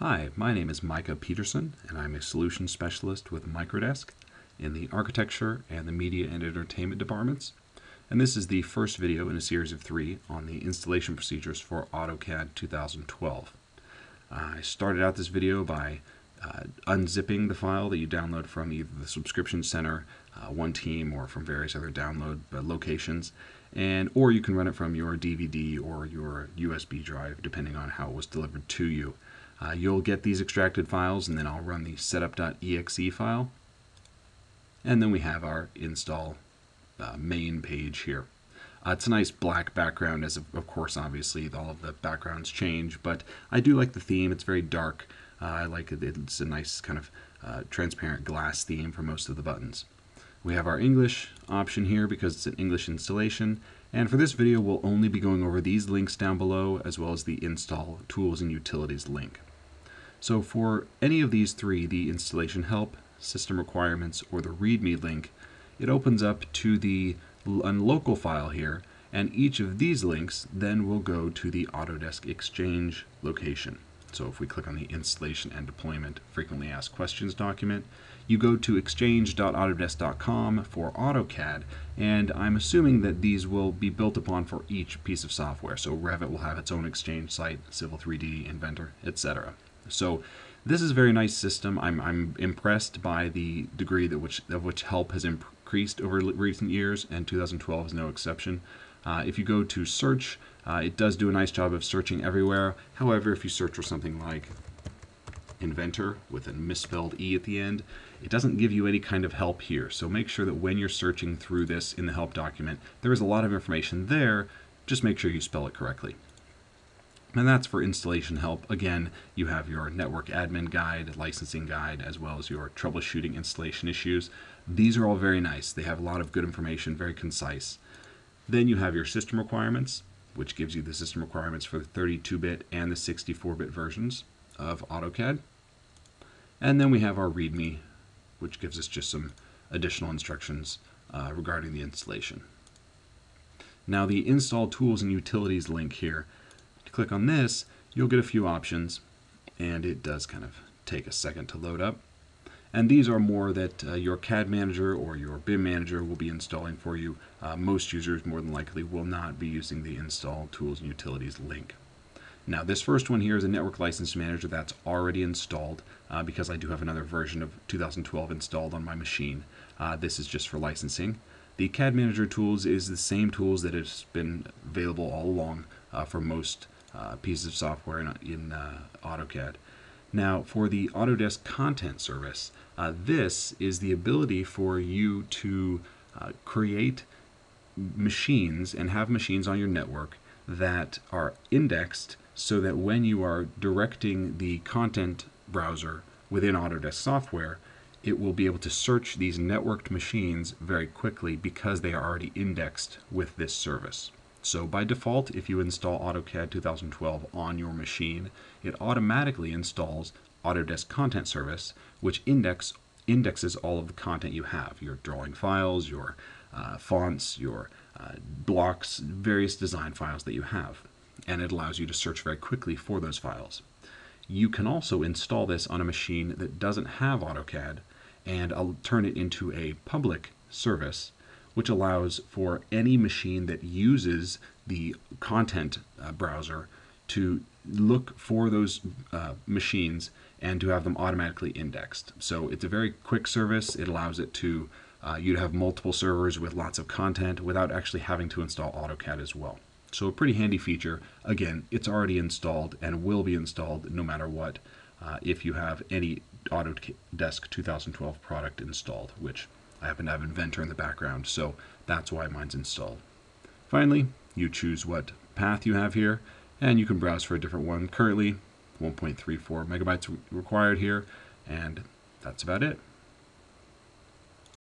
Hi, my name is Micah Peterson, and I'm a solution specialist with Microdesk in the architecture and the media and entertainment departments. And this is the first video in a series of three on the installation procedures for AutoCAD 2012. I started out this video by uh, unzipping the file that you download from either the Subscription Center, uh, One Team, or from various other download uh, locations, and or you can run it from your DVD or your USB drive, depending on how it was delivered to you. Uh, you'll get these extracted files and then I'll run the setup.exe file. And then we have our install uh, main page here. Uh, it's a nice black background as of, of, course obviously all of the backgrounds change but I do like the theme. It's very dark. Uh, I like it. It's a nice kind of uh, transparent glass theme for most of the buttons. We have our English option here because it's an English installation. And for this video we'll only be going over these links down below as well as the install tools and utilities link so for any of these three, the installation help, system requirements, or the README link, it opens up to the local file here, and each of these links then will go to the Autodesk Exchange location. So if we click on the installation and deployment frequently asked questions document, you go to exchange.autodesk.com for AutoCAD, and I'm assuming that these will be built upon for each piece of software. So Revit will have its own Exchange site, Civil 3D, Inventor, etc. So this is a very nice system. I'm, I'm impressed by the degree that which, of which help has increased over recent years, and 2012 is no exception. Uh, if you go to search, uh, it does do a nice job of searching everywhere. However, if you search for something like inventor with a misspelled E at the end, it doesn't give you any kind of help here. So make sure that when you're searching through this in the help document, there is a lot of information there. Just make sure you spell it correctly. And that's for installation help. Again, you have your network admin guide, licensing guide, as well as your troubleshooting installation issues. These are all very nice. They have a lot of good information, very concise. Then you have your system requirements, which gives you the system requirements for the 32-bit and the 64-bit versions of AutoCAD. And then we have our README, which gives us just some additional instructions uh, regarding the installation. Now the install tools and utilities link here click on this, you'll get a few options, and it does kind of take a second to load up. And these are more that uh, your CAD manager or your BIM manager will be installing for you. Uh, most users more than likely will not be using the install tools and utilities link. Now this first one here is a network license manager that's already installed uh, because I do have another version of 2012 installed on my machine. Uh, this is just for licensing. The CAD manager tools is the same tools that has been available all along uh, for most uh, pieces of software in, in uh, AutoCAD. Now, for the Autodesk Content Service, uh, this is the ability for you to uh, create machines and have machines on your network that are indexed so that when you are directing the content browser within Autodesk software, it will be able to search these networked machines very quickly because they are already indexed with this service. So by default, if you install AutoCAD 2012 on your machine, it automatically installs Autodesk Content Service, which index, indexes all of the content you have, your drawing files, your uh, fonts, your uh, blocks, various design files that you have. And it allows you to search very quickly for those files. You can also install this on a machine that doesn't have AutoCAD and I'll turn it into a public service which allows for any machine that uses the content uh, browser to look for those uh, machines and to have them automatically indexed. So it's a very quick service. It allows it to uh, you to have multiple servers with lots of content without actually having to install AutoCAD as well. So a pretty handy feature. Again, it's already installed and will be installed no matter what uh, if you have any Autodesk 2012 product installed, which I happen to have Inventor in the background, so that's why mine's installed. Finally, you choose what path you have here, and you can browse for a different one. Currently, 1.34 megabytes required here, and that's about it.